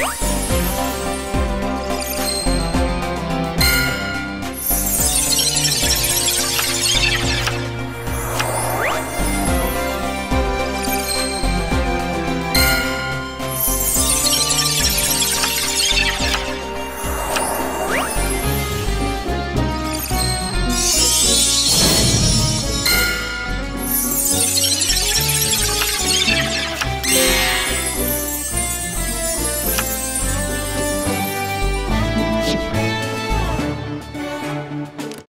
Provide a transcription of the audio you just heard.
Woo!